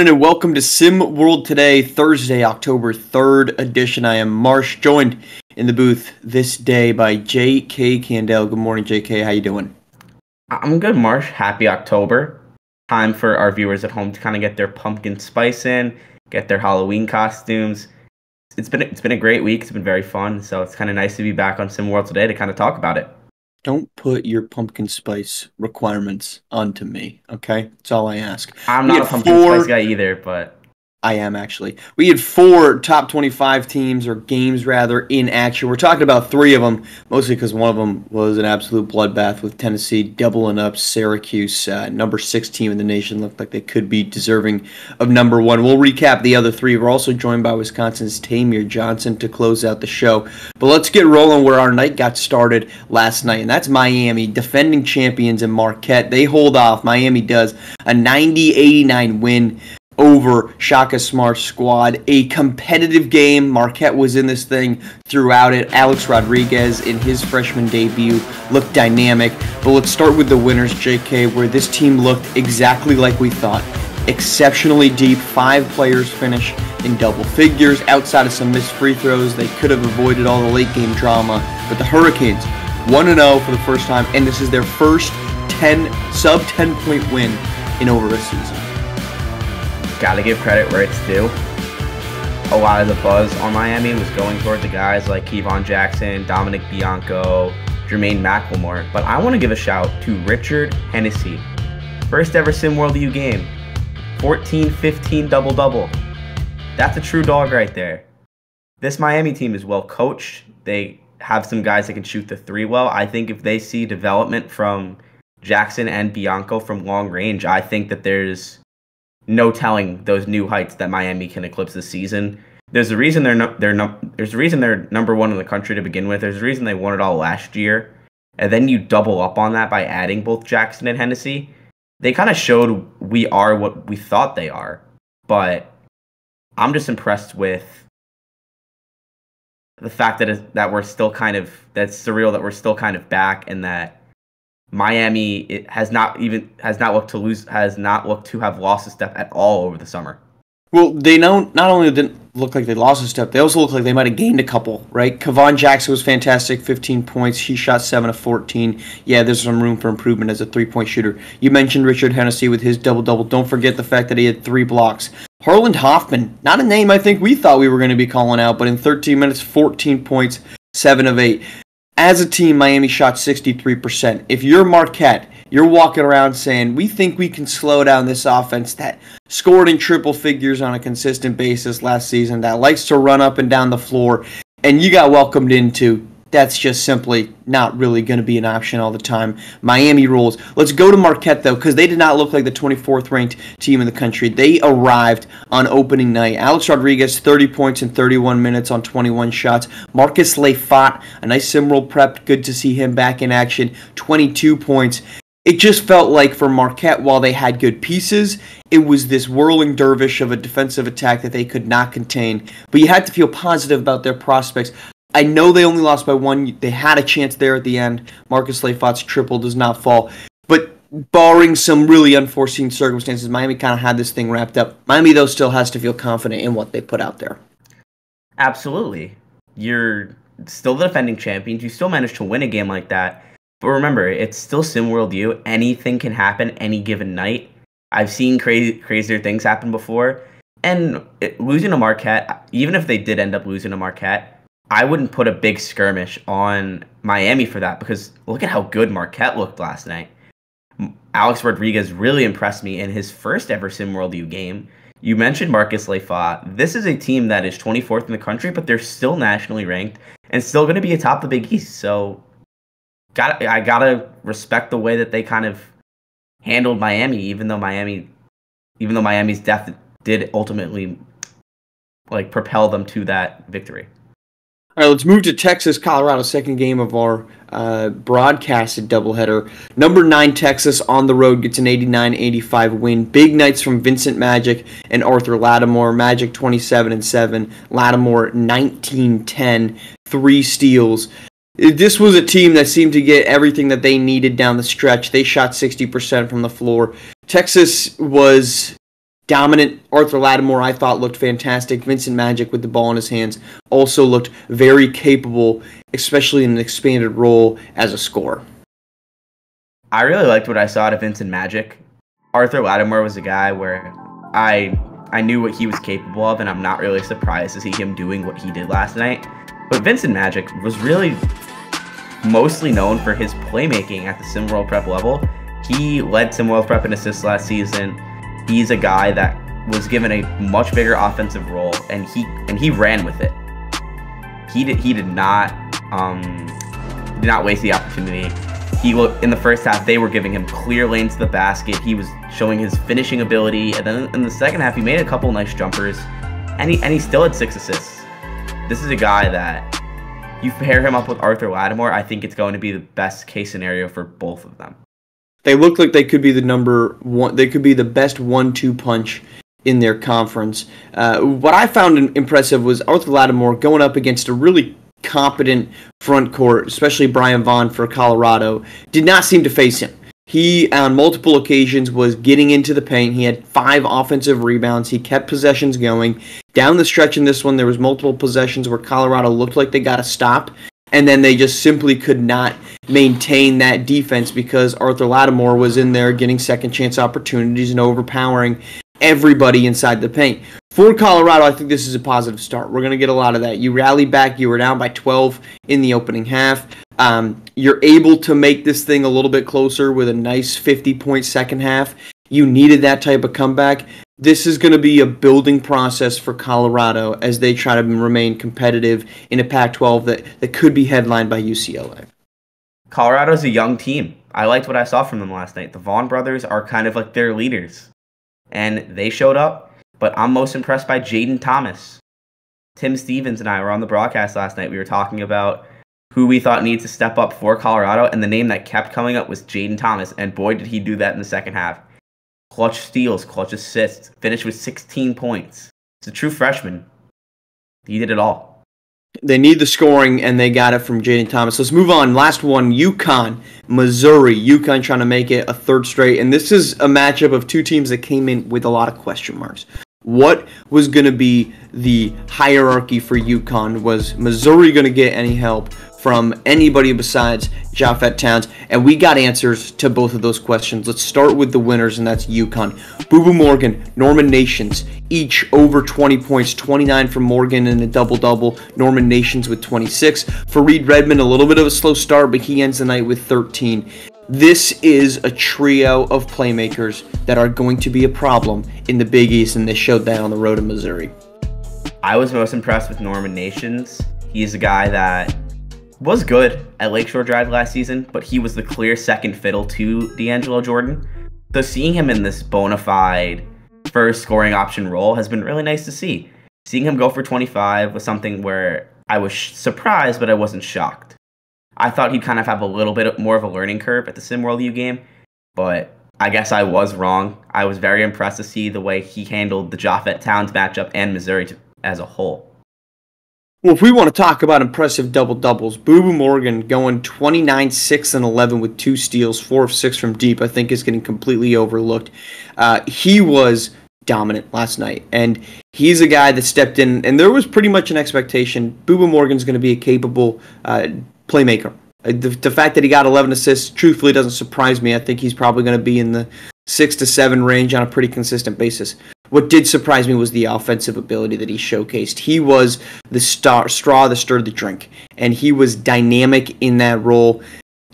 morning and welcome to Sim World Today, Thursday, October 3rd edition. I am Marsh, joined in the booth this day by J.K. Candel. Good morning, J.K. How you doing? I'm good, Marsh. Happy October. Time for our viewers at home to kind of get their pumpkin spice in, get their Halloween costumes. It's been it's been a great week. It's been very fun. So it's kind of nice to be back on Sim World today to kind of talk about it. Don't put your pumpkin spice requirements onto me, okay? That's all I ask. I'm We not a pumpkin four- spice guy either, but I am actually. We had four top 25 teams or games rather in action. We're talking about three of them, mostly because one of them was an absolute bloodbath with Tennessee doubling up Syracuse. Uh, number six team in the nation looked like they could be deserving of number one. We'll recap the other three. We're also joined by Wisconsin's Ta'Mere Johnson to close out the show. But let's get rolling where our night got started last night, and that's Miami, defending champions in Marquette. They hold off. Miami does a 90 89 win over Shaka Smart's squad. A competitive game. Marquette was in this thing throughout it. Alex Rodriguez in his freshman debut looked dynamic. But let's start with the winners, JK, where this team looked exactly like we thought. Exceptionally deep. Five players finish in double figures. Outside of some missed free throws, they could have avoided all the late game drama. But the Hurricanes, 1 0 for the first time, and this is their first 10 sub 10 point win in over a season. Gotta give credit where it's due. A lot of the buzz on Miami was going toward the guys like Kevon Jackson, Dominic Bianco, Jermaine McLemore, but I want to give a shout to Richard Hennessy. First ever Sim World U game. 14 15 double double. That's a true dog right there. This Miami team is well coached. They have some guys that can shoot the three well. I think if they see development from Jackson and Bianco from long range, I think that there's no telling those new heights that Miami can eclipse this season. There's a reason they're no, they're no, there's a reason they're number one in the country to begin with. There's a reason they won it all last year, and then you double up on that by adding both Jackson and Hennessy. They kind of showed we are what we thought they are, but I'm just impressed with the fact that that we're still kind of that's surreal that we're still kind of back and that Miami has not even has not looked to lose has not looked to have lost a step at all over the summer. Well, they know not only didn't look like they lost a step, they also look like they might have gained a couple, right? Kevon Jackson was fantastic, 15 points. He shot 7 of 14. Yeah, there's some room for improvement as a three point shooter. You mentioned Richard Hennessy with his double double. Don't forget the fact that he had three blocks. Harland Hoffman, not a name I think we thought we were going to be calling out, but in 13 minutes, 14 points, 7 of 8. As a team, Miami shot 63%. If you're Marquette, you're walking around saying, we think we can slow down this offense that scored in triple figures on a consistent basis last season, that likes to run up and down the floor, and you got welcomed into. That's just simply not really going to be an option all the time. Miami rules. Let's go to Marquette, though, because they did not look like the 24th ranked team in the country. They arrived on opening night. Alex Rodriguez, 30 points in 31 minutes on 21 shots. Marcus Leifat, a nice Simworld prep. Good to see him back in action. 22 points it just felt like for Marquette, while they had good pieces, it was this whirling dervish of a defensive attack that they could not contain. But you had to feel positive about their prospects. I know they only lost by one. They had a chance there at the end. Marcus Leifat's triple does not fall. But barring some really unforeseen circumstances, Miami kind of had this thing wrapped up. Miami, though, still has to feel confident in what they put out there. Absolutely. You're still the defending champions. You still managed to win a game like that. But remember, it's still SimWorld U. Anything can happen any given night. I've seen crazy, crazier things happen before. And losing to Marquette, even if they did end up losing to Marquette, I wouldn't put a big skirmish on Miami for that because look at how good Marquette looked last night. Alex Rodriguez really impressed me in his first ever SimWorld U game. You mentioned Marcus Leifat. This is a team that is 24th in the country, but they're still nationally ranked and still going to be atop the Big East. So got I gotta respect the way that they kind of handled Miami, even though Miami, even though Miami's death did ultimately like propel them to that victory. All right, let's move to Texas, Colorado, second game of our uh, broadcasted doubleheader. Number nine, Texas on the road gets an 89 85 win. Big nights from Vincent Magic and Arthur Lattimore. Magic 27 and 7, Lattimore 19 10, three steals. This was a team that seemed to get everything that they needed down the stretch. They shot 60% from the floor. Texas was dominant. Arthur Lattimore, I thought, looked fantastic. Vincent Magic with the ball in his hands also looked very capable, especially in an expanded role as a scorer. I really liked what I saw out of Vincent Magic. Arthur Lattimore was a guy where I I knew what he was capable of, and I'm not really surprised to see him doing what he did last night. But Vincent Magic was really mostly known for his playmaking at the Sim World Prep level. He led Sim World Prep in assists last season. He's a guy that was given a much bigger offensive role, and he and he ran with it. He did he did not um, did not waste the opportunity. He in the first half they were giving him clear lanes to the basket. He was showing his finishing ability, and then in the second half he made a couple nice jumpers, and he and he still had six assists. This is a guy that you pair him up with Arthur Lattimore, I think it's going to be the best case scenario for both of them. They look like they could be the number one. They could be the best one-two punch in their conference. Uh, what I found impressive was Arthur Lattimore going up against a really competent front court, especially Brian Vaughn for Colorado, did not seem to face him. He, on multiple occasions, was getting into the paint. He had five offensive rebounds. He kept possessions going. Down the stretch in this one, there was multiple possessions where Colorado looked like they got a stop, and then they just simply could not maintain that defense because Arthur Lattimore was in there getting second chance opportunities and overpowering everybody inside the paint. For Colorado, I think this is a positive start. We're going to get a lot of that. You rally back. You were down by 12 in the opening half. Um, you're able to make this thing a little bit closer with a nice 50 point second half. You needed that type of comeback. This is going to be a building process for Colorado as they try to remain competitive in a Pac 12 that, that could be headlined by UCLA. Colorado's a young team. I liked what I saw from them last night. The Vaughn brothers are kind of like their leaders and they showed up. But I'm most impressed by Jaden Thomas. Tim Stevens and I were on the broadcast last night. We were talking about who we thought needs to step up for Colorado, and the name that kept coming up was Jaden Thomas. And boy, did he do that in the second half. Clutch steals, clutch assists, finished with 16 points. He's a true freshman. He did it all. They need the scoring, and they got it from Jaden Thomas. Let's move on. Last one, UConn, Missouri. UConn trying to make it a third straight, and this is a matchup of two teams that came in with a lot of question marks. What was going to be the hierarchy for UConn? Was Missouri going to get any help? From anybody besides Japhet Towns, and we got answers to both of those questions. Let's start with the winners, and that's UConn. Boo Boo Morgan, Norman Nations, each over 20 points, 29 for Morgan in a double double. Norman Nations with 26. Farid Redmond, a little bit of a slow start, but he ends the night with 13. This is a trio of playmakers that are going to be a problem in the Big East, and they showed that on the road in Missouri. I was most impressed with Norman Nations. He's a guy that was good at Lakeshore Drive last season, but he was the clear second fiddle to D'Angelo Jordan. So seeing him in this bona fide first scoring option role has been really nice to see. Seeing him go for 25 was something where I was surprised, but I wasn't shocked. I thought he'd kind of have a little bit more of a learning curve at the SimWorld U game, but I guess I was wrong. I was very impressed to see the way he handled the Japhet Towns matchup and Missouri as a whole. Well, if we want to talk about impressive double doubles, Boo Boo Morgan going 29, 6, and 11 with two steals, four of six from deep, I think is getting completely overlooked. Uh, he was dominant last night, and he's a guy that stepped in, and there was pretty much an expectation Boo Boo Morgan's going to be a capable uh, playmaker. Uh, the, the fact that he got 11 assists, truthfully, doesn't surprise me. I think he's probably going to be in the six to seven range on a pretty consistent basis. What did surprise me was the offensive ability that he showcased. He was the star, straw that stirred the drink, and he was dynamic in that role.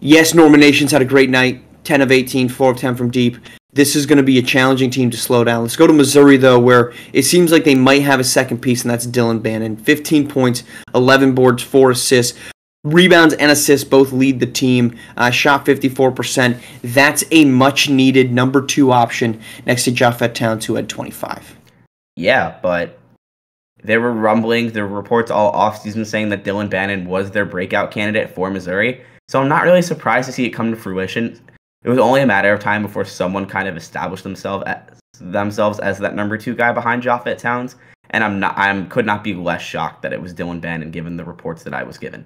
Yes, Norman Nations had a great night 10 of 18, 4 of 10 from deep. This is going to be a challenging team to slow down. Let's go to Missouri, though, where it seems like they might have a second piece, and that's Dylan Bannon. 15 points, 11 boards, 4 assists. Rebounds and assists both lead the team. Uh, shot 54%. That's a much needed number two option next to Japhet Towns, who had 25. Yeah, but there were rumblings, there were reports all offseason saying that Dylan Bannon was their breakout candidate for Missouri. So I'm not really surprised to see it come to fruition. It was only a matter of time before someone kind of established themselves as, themselves as that number two guy behind Japhet Towns. And I'm not I'm could not be less shocked that it was Dylan Bannon given the reports that I was given.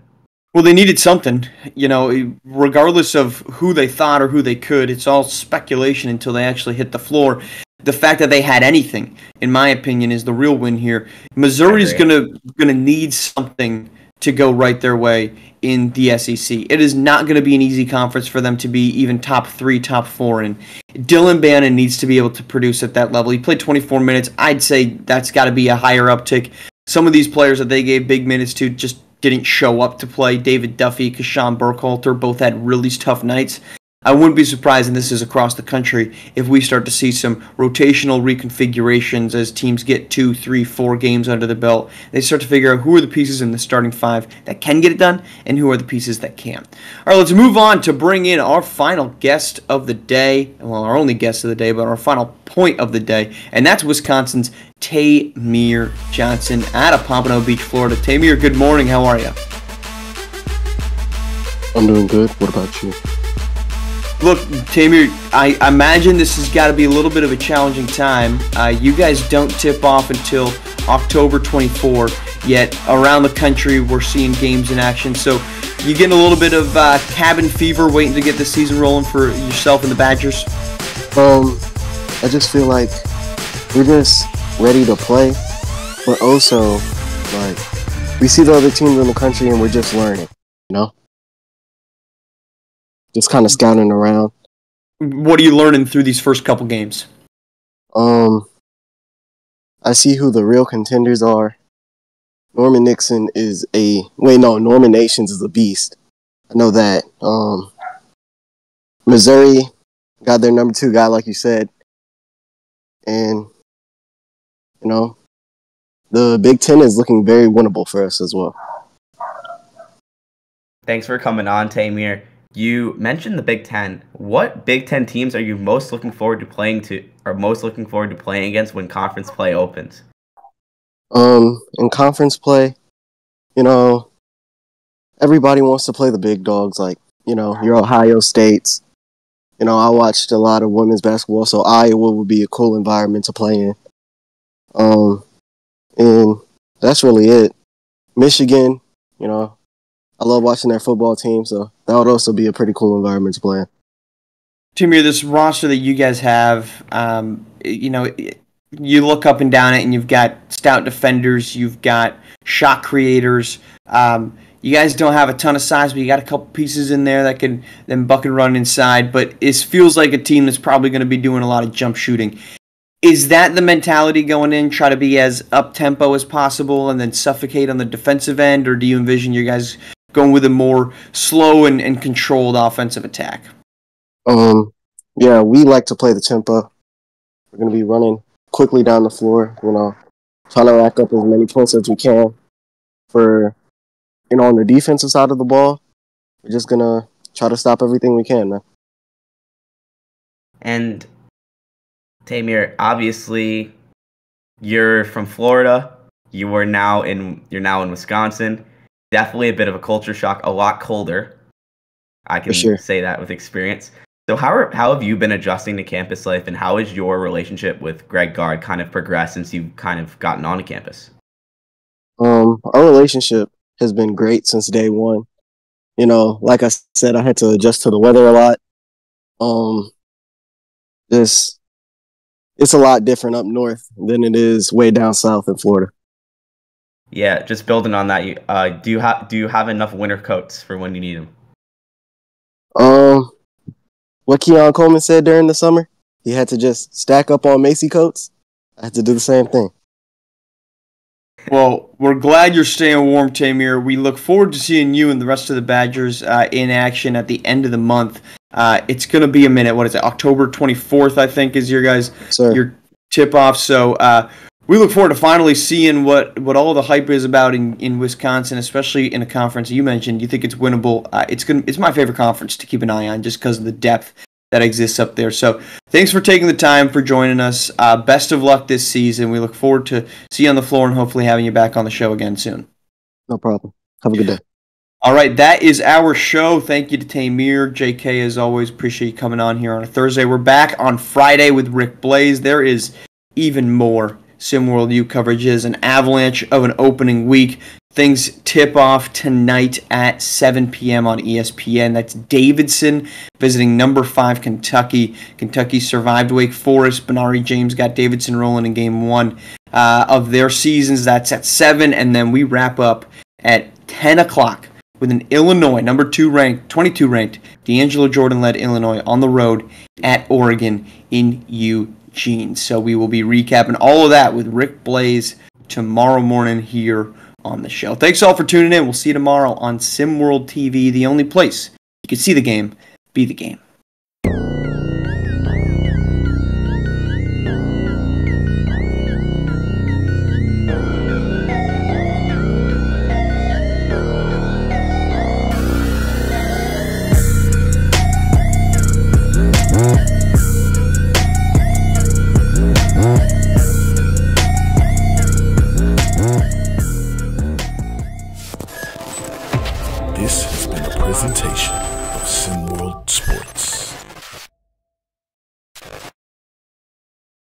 Well, they needed something, you know, regardless of who they thought or who they could. It's all speculation until they actually hit the floor. the fact that they had anything, in my opinion, is the real win here. Missouri's gonna gonna need something to go right their way in the SEC. It is not going to be an easy conference for them to be even top three, top four in. Dylan Bannon needs to be able to produce at that level. He played 24 minutes. I'd say that's got to be a higher uptick. Some of these players that they gave big minutes to just didn't show up to play. David Duffy, Kashawn Burkhalter both had really tough nights. I wouldn't be surprised, and this is across the country, if we start to see some rotational reconfigurations as teams get two, three, four games under the belt. They start to figure out who are the pieces in the starting five that can get it done and who are the pieces that can't. All right, let's move on to bring in our final guest of the day. Well, our only guest of the day, but our final point of the day, and that's Wisconsin's Ta'Mere Johnson out of Pompano Beach, Florida. Ta'Mere, good morning. How are you? I'm doing good. What about you? Look, Ta'Mere, I imagine this has got to be a little bit of a challenging time. Uh, you guys don't tip off until October 24, yet around the country we're seeing games in action. So you getting a little bit of uh, cabin fever waiting to get the season rolling for yourself and the Badgers? Um, I just feel like we're just ready to play, but also like we see the other teams in the country and we're just learning, you know just kind of scouting around. What are you learning through these first couple games? Um, I see who the real contenders are. Norman Nixon is a wait, no, Norman Nations is a beast. I know that. Um, Missouri got their number two guy, like you said, and you know, the Big Ten is looking very winnable for us as well. Thanks for coming on, Ta'Mere. You mentioned the Big Ten. What Big Ten teams are you most looking forward to playing to, or most looking forward to playing against when conference play opens? Um, in conference play, you know, everybody wants to play the big dogs, like you know your Ohio States. You know, I watched a lot of women's basketball, so Iowa would be a cool environment to play in. Um, and that's really it. Michigan, you know, I love watching their football team, so that would also be a pretty cool environment to play in. Timmy, this roster that you guys have, um, you know, you look up and down it, and you've got stout defenders, you've got shot creators. Um, you guys don't have a ton of size, but you got a couple pieces in there that can then buck and run inside. But it feels like a team that's probably going to be doing a lot of jump shooting. Is that the mentality going in? Try to be as up tempo as possible, and then suffocate on the defensive end, or do you envision your guys going with a more slow and, and controlled offensive attack? Um, yeah, we like to play the tempo. We're going to be running quickly down the floor, you know, trying to rack up as many points as we can for, you know, on the defensive side of the ball. We're just going to try to stop everything we can, man. And Ta'Mere, obviously, you're from Florida. You are now in you're now in Wisconsin definitely a bit of a culture shock, a lot colder. I can sure. say that with experience. So how are, how have you been adjusting to campus life, and how has your relationship with Greg Gard kind of progressed since you've kind of gotten onto campus? Um, our relationship has been great since day one. You know, like I said, I had to adjust to the weather a lot. Um, this it's a lot different up north than it is way down south in Florida. Yeah, just building on that, you uh, do you have do you have enough winter coats for when you need them? Um, what Keon Coleman said during the summer, he had to just stack up on Macy coats. I had to do the same thing. Well, we're glad you're staying warm, Ta'Mere. We look forward to seeing you and the rest of the Badgers uh, in action at the end of the month. Uh, it's going to be a minute. What is it? October 24th, I think, is your guys' Sir. your tip off. So uh, we look forward to finally seeing what, what all the hype is about in, in Wisconsin, especially in a conference you mentioned. You think it's winnable? Uh, it's gonna it's my favorite conference to keep an eye on just because of the depth that exists up there. So thanks for taking the time for joining us. Uh, best of luck this season. We look forward to see you on the floor and hopefully having you back on the show again soon. No problem. Have a good day. All right, that is our show. Thank you to Ta'Mere, JK, as always. Appreciate you coming on here on a Thursday. We're back on Friday with Rick Blaze. There is even more SimWorld U coverage is an avalanche of an opening week. Things tip off tonight at 7 p.m. on ESPN. That's Davidson visiting number five Kentucky. Kentucky survived Wake Forest. Benari James got Davidson rolling in game one uh, of their seasons. That's at 7. And then we wrap up at 10 o'clock with an Illinois, number two ranked, 22 ranked, D'Angelo Jordan led Illinois on the road at Oregon in Eugene. So we will be recapping all of that with Rick Blaze tomorrow morning here on the show. Thanks all for tuning in. We'll see you tomorrow on SimWorld TV, the only place you can see the game, be the game.